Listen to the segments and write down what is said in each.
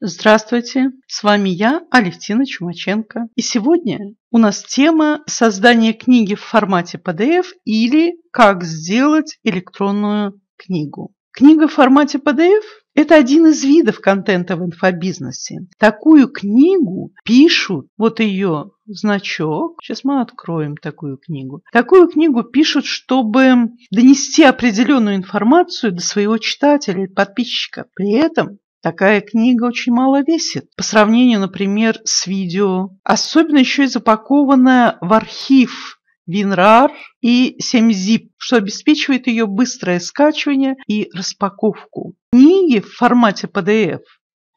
Здравствуйте, с вами я, Алевтина Чумаченко. И сегодня у нас тема создания книги в формате PDF или как сделать электронную книгу. Книга в формате PDF – это один из видов контента в инфобизнесе. Такую книгу пишут, вот ее значок. Сейчас мы откроем такую книгу. Такую книгу пишут, чтобы донести определенную информацию до своего читателя или подписчика. При этом Такая книга очень мало весит по сравнению, например, с видео. Особенно еще и запакованная в архив WinRAR и 7-zip, что обеспечивает ее быстрое скачивание и распаковку. Книги в формате PDF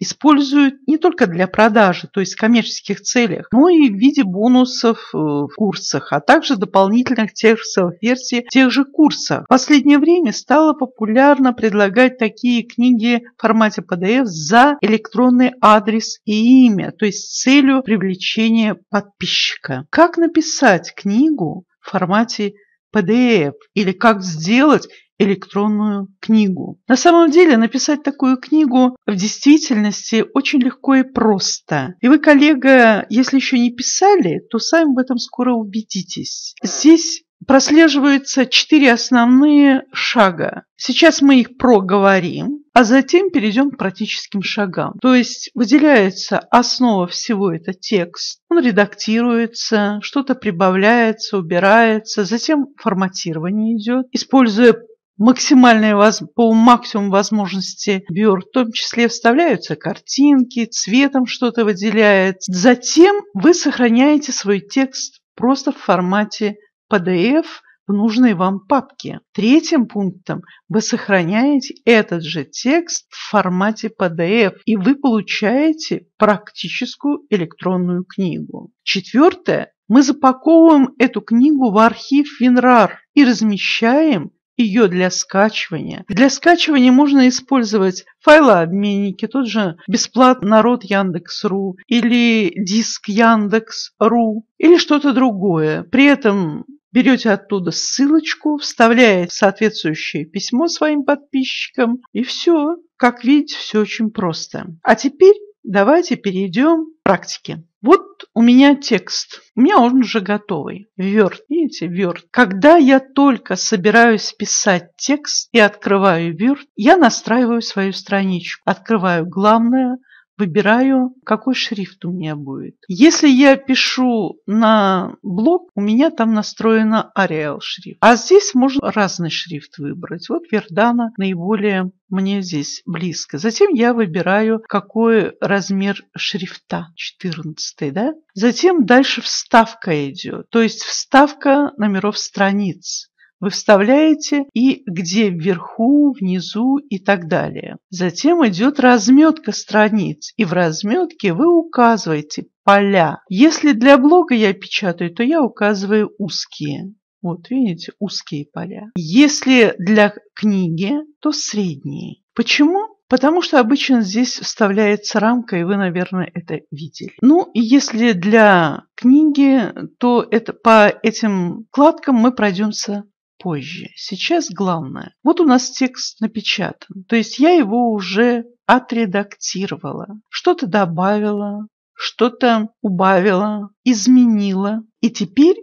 используют не только для продажи, то есть в коммерческих целях, но и в виде бонусов э, в курсах, а также дополнительных текстовых версий тех же курсов. В последнее время стало популярно предлагать такие книги в формате PDF за электронный адрес и имя, то есть с целью привлечения подписчика. Как написать книгу в формате PDF или как сделать электронную книгу. На самом деле написать такую книгу в действительности очень легко и просто. И вы, коллега, если еще не писали, то сами в этом скоро убедитесь. Здесь прослеживаются четыре основные шага. Сейчас мы их проговорим, а затем перейдем к практическим шагам. То есть выделяется основа всего это текст, он редактируется, что-то прибавляется, убирается, затем форматирование идет, используя максимальные по максимуму возможности Word, в том числе вставляются картинки, цветом что-то выделяется. Затем вы сохраняете свой текст просто в формате PDF в нужной вам папке. Третьим пунктом вы сохраняете этот же текст в формате PDF, и вы получаете практическую электронную книгу. Четвертое. Мы запаковываем эту книгу в архив WinRAR и размещаем ее для скачивания. Для скачивания можно использовать файлообменники, тот же бесплатный народ Яндекс.ру или диск Яндекс.ру или что-то другое. При этом берете оттуда ссылочку, вставляете соответствующее письмо своим подписчикам и все. Как видите, все очень просто. А теперь давайте перейдем к практике. Вот у меня текст. У меня он уже готовый. Word. Видите, Word. Когда я только собираюсь писать текст и открываю Word, я настраиваю свою страничку. Открываю главное, выбираю, какой шрифт у меня будет. Если я пишу на блок, у меня там настроено Arial шрифт. А здесь можно разный шрифт выбрать. Вот Вердана наиболее мне здесь близко. Затем я выбираю, какой размер шрифта. 14, да? Затем дальше вставка идет. То есть вставка номеров страниц вы вставляете и где вверху, внизу и так далее. Затем идет разметка страниц, и в разметке вы указываете поля. Если для блога я печатаю, то я указываю узкие. Вот видите, узкие поля. Если для книги, то средние. Почему? Потому что обычно здесь вставляется рамка, и вы, наверное, это видели. Ну, и если для книги, то это по этим вкладкам мы пройдемся позже. Сейчас главное. Вот у нас текст напечатан. То есть я его уже отредактировала. Что-то добавила, что-то убавила, изменила. И теперь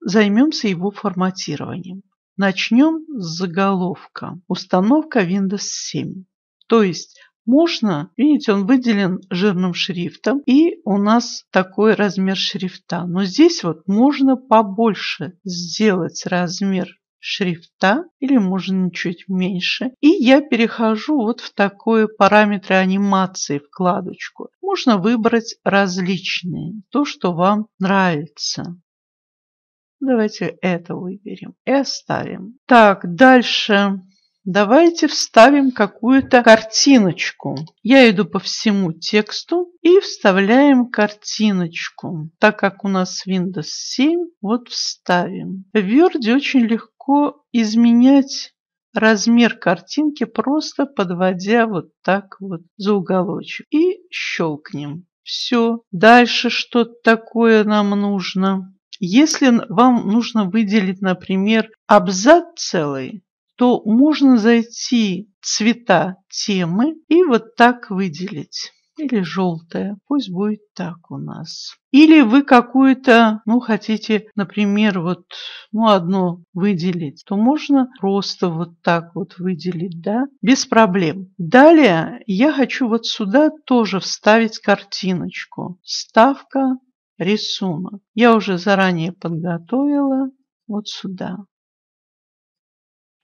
займемся его форматированием. Начнем с заголовка. Установка Windows 7. То есть можно, видите, он выделен жирным шрифтом, и у нас такой размер шрифта. Но здесь вот можно побольше сделать размер шрифта или можно чуть меньше. И я перехожу вот в такое параметры анимации вкладочку. Можно выбрать различные, то, что вам нравится. Давайте это выберем и оставим. Так, дальше Давайте вставим какую-то картиночку. Я иду по всему тексту и вставляем картиночку. Так как у нас Windows 7, вот вставим. В Word очень легко изменять размер картинки, просто подводя вот так вот за уголочек. И щелкнем. Все. Дальше что-то такое нам нужно. Если вам нужно выделить, например, абзац целый, то можно зайти цвета темы и вот так выделить. Или желтая. Пусть будет так у нас. Или вы какую-то, ну, хотите, например, вот, ну, одно выделить, то можно просто вот так вот выделить, да, без проблем. Далее я хочу вот сюда тоже вставить картиночку. Ставка, рисунок. Я уже заранее подготовила вот сюда.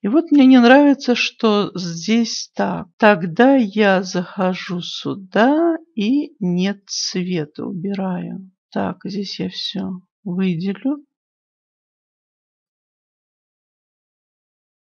И вот мне не нравится, что здесь так. Тогда я захожу сюда и нет цвета убираю. Так, здесь я все выделю.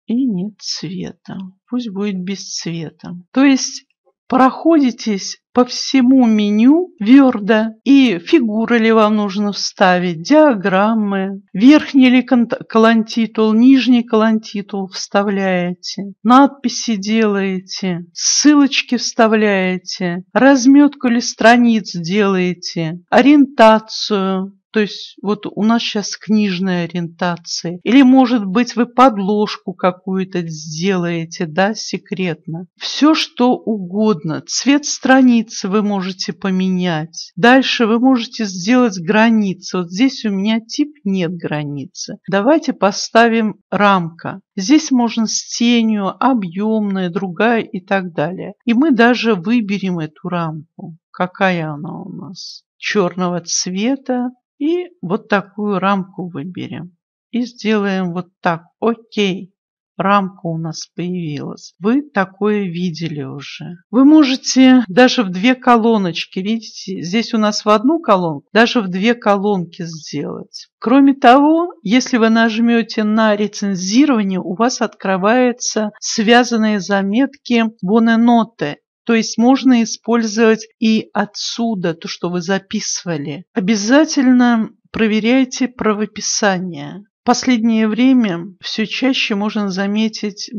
И нет цвета. Пусть будет без цвета. То есть проходитесь по всему меню Word и фигуры ли вам нужно вставить, диаграммы, верхний ли колонтитул, нижний колонтитул вставляете, надписи делаете, ссылочки вставляете, разметку ли страниц делаете, ориентацию, то есть вот у нас сейчас книжная ориентация. Или, может быть, вы подложку какую-то сделаете, да, секретно. Все, что угодно. Цвет страницы вы можете поменять. Дальше вы можете сделать границы. Вот здесь у меня тип нет границы. Давайте поставим рамка. Здесь можно с тенью, объемная, другая и так далее. И мы даже выберем эту рамку. Какая она у нас? Черного цвета и вот такую рамку выберем. И сделаем вот так. Окей. Рамка у нас появилась. Вы такое видели уже. Вы можете даже в две колоночки, видите, здесь у нас в одну колонку, даже в две колонки сделать. Кроме того, если вы нажмете на рецензирование, у вас открываются связанные заметки Боненоте. То есть можно использовать и отсюда то, что вы записывали. Обязательно проверяйте правописание. В последнее время все чаще можно заметить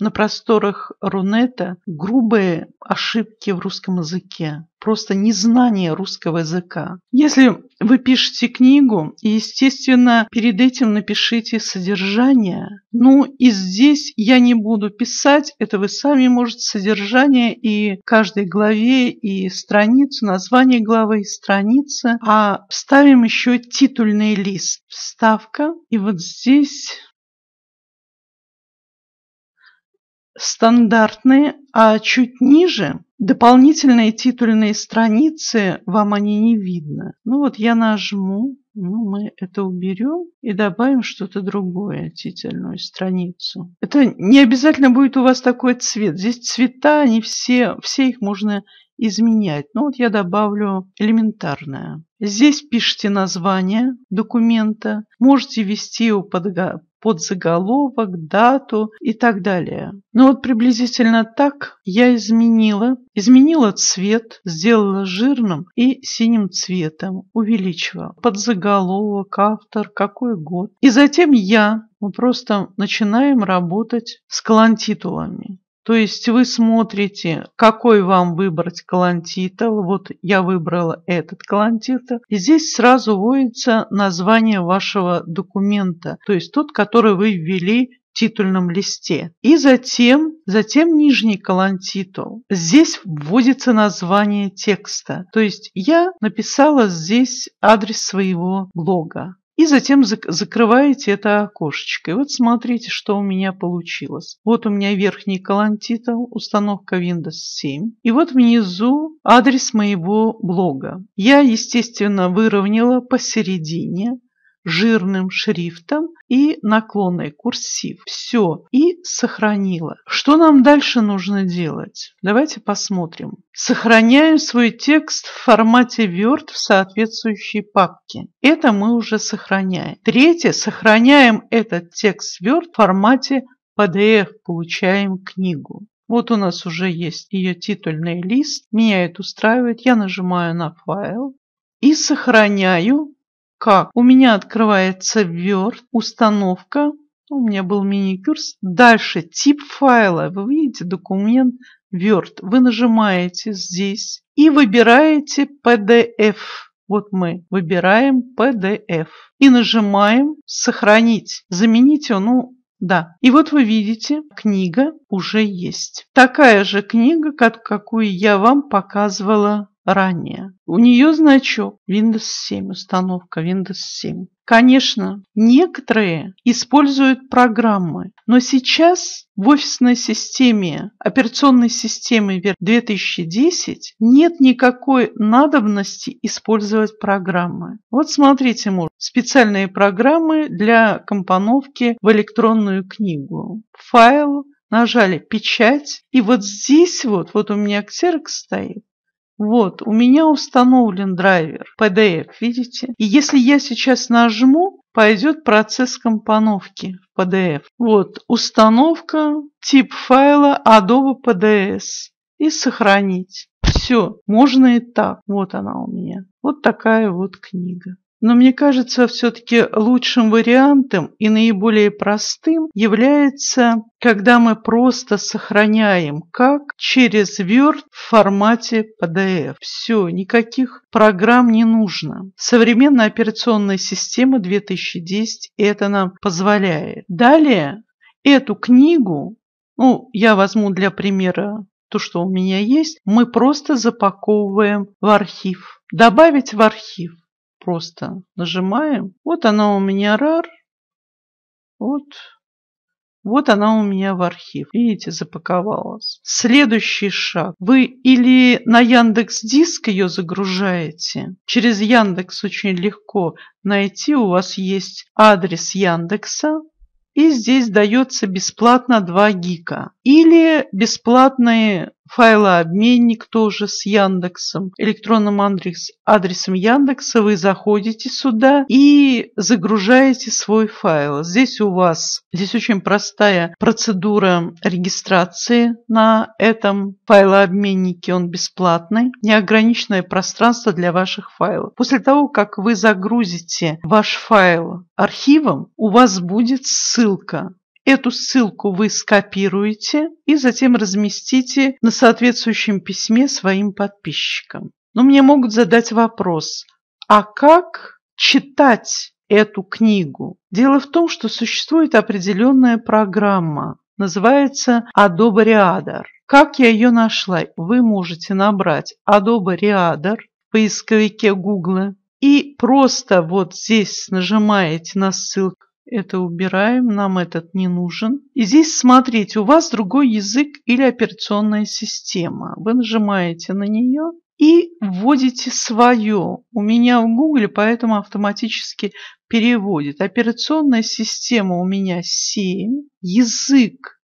на просторах Рунета грубые ошибки в русском языке, просто незнание русского языка. Если вы пишете книгу, естественно, перед этим напишите содержание. Ну и здесь я не буду писать, это вы сами можете содержание и каждой главе и страницу, название главы и страницы, а вставим еще титульный лист. Вставка. И вот здесь стандартные, а чуть ниже дополнительные титульные страницы, вам они не видно. Ну вот я нажму, ну, мы это уберем и добавим что-то другое, титульную страницу. Это не обязательно будет у вас такой цвет. Здесь цвета, они все, все их можно изменять. Ну вот я добавлю элементарное. Здесь пишите название документа, можете ввести его под заголовок, дату и так далее. Ну вот приблизительно так я изменила. Изменила цвет, сделала жирным и синим цветом, увеличила под заголовок, автор, какой год. И затем я мы просто начинаем работать с колонтитулами. То есть вы смотрите, какой вам выбрать колонтитул. Вот я выбрала этот колонтитул. И здесь сразу вводится название вашего документа. То есть тот, который вы ввели в титульном листе. И затем, затем нижний колонтитул. Здесь вводится название текста. То есть я написала здесь адрес своего блога. И затем закрываете это окошечко. И вот смотрите, что у меня получилось. Вот у меня верхний колонтитул, установка Windows 7. И вот внизу адрес моего блога. Я, естественно, выровняла посередине жирным шрифтом и наклонный курсив. Все. И сохранила. Что нам дальше нужно делать? Давайте посмотрим. Сохраняем свой текст в формате Word в соответствующей папке. Это мы уже сохраняем. Третье. Сохраняем этот текст Word в формате PDF. Получаем книгу. Вот у нас уже есть ее титульный лист. Меня это устраивает. Я нажимаю на файл и сохраняю как? У меня открывается Word, установка, у меня был мини-курс. Дальше тип файла, вы видите документ Word. Вы нажимаете здесь и выбираете PDF. Вот мы выбираем PDF и нажимаем «Сохранить». Замените, ну, Да. И вот вы видите, книга уже есть. Такая же книга, как какую я вам показывала ранее. У нее значок Windows 7, установка Windows 7. Конечно, некоторые используют программы, но сейчас в офисной системе, операционной системе 2010 нет никакой надобности использовать программы. Вот смотрите, специальные программы для компоновки в электронную книгу. Файл, нажали печать, и вот здесь вот, вот у меня Xerox стоит, вот, у меня установлен драйвер PDF, видите? И если я сейчас нажму, пойдет процесс компоновки в PDF. Вот, установка, тип файла Adobe PDS и сохранить. Все, можно и так. Вот она у меня. Вот такая вот книга. Но мне кажется, все-таки лучшим вариантом и наиболее простым является, когда мы просто сохраняем как через Word в формате PDF. Все, никаких программ не нужно. Современная операционная система 2010 это нам позволяет. Далее эту книгу, ну, я возьму для примера то, что у меня есть, мы просто запаковываем в архив. Добавить в архив просто нажимаем. Вот она у меня RAR. Вот. Вот она у меня в архив. Видите, запаковалась. Следующий шаг. Вы или на Яндекс Диск ее загружаете. Через Яндекс очень легко найти. У вас есть адрес Яндекса. И здесь дается бесплатно 2 гика. Или бесплатные файлообменник тоже с Яндексом, электронным адрес, адресом Яндекса, вы заходите сюда и загружаете свой файл. Здесь у вас, здесь очень простая процедура регистрации на этом файлообменнике, он бесплатный, неограниченное пространство для ваших файлов. После того, как вы загрузите ваш файл архивом, у вас будет ссылка Эту ссылку вы скопируете и затем разместите на соответствующем письме своим подписчикам. Но мне могут задать вопрос, а как читать эту книгу? Дело в том, что существует определенная программа, называется Reader. Как я ее нашла? Вы можете набрать Reader в поисковике Google и просто вот здесь нажимаете на ссылку это убираем, нам этот не нужен. И здесь смотрите, у вас другой язык или операционная система. Вы нажимаете на нее и вводите свое. У меня в Google, поэтому автоматически переводит. Операционная система у меня 7. Язык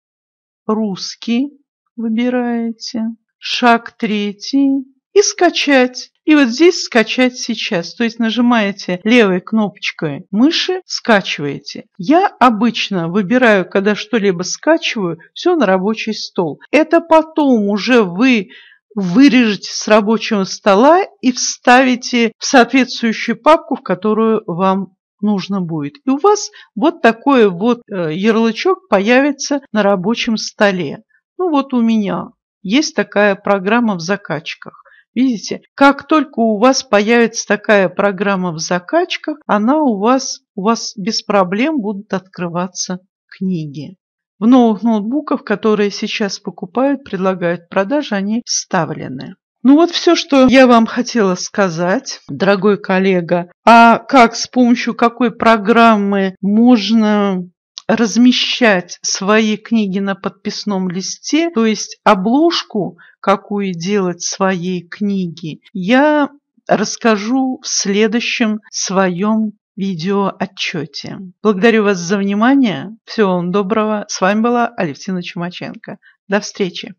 русский выбираете. Шаг третий. И скачать. И вот здесь скачать сейчас. То есть нажимаете левой кнопочкой мыши, скачиваете. Я обычно выбираю, когда что-либо скачиваю, все на рабочий стол. Это потом уже вы вырежете с рабочего стола и вставите в соответствующую папку, в которую вам нужно будет. И у вас вот такой вот э, ярлычок появится на рабочем столе. Ну вот у меня есть такая программа в закачках. Видите, как только у вас появится такая программа в закачках, она у вас, у вас без проблем будут открываться книги. В новых ноутбуках, которые сейчас покупают, предлагают продажи, они вставлены. Ну вот все, что я вам хотела сказать, дорогой коллега. А как, с помощью какой программы можно размещать свои книги на подписном листе, то есть обложку, какую делать своей книги, я расскажу в следующем своем видеоотчете. Благодарю вас за внимание. Всего вам доброго. С вами была Алевтина Чумаченко. До встречи.